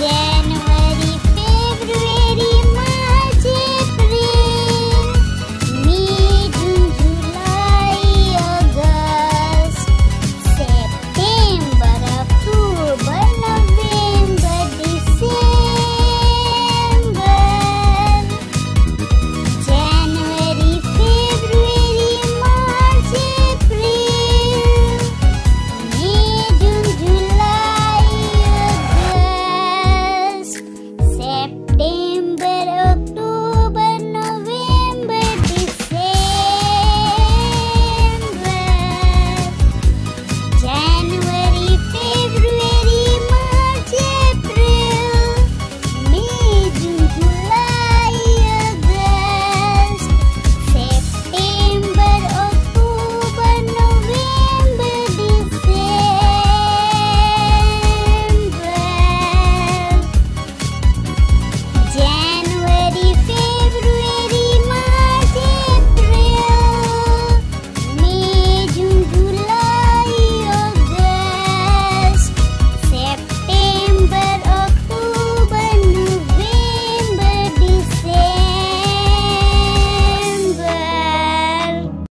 Yeah.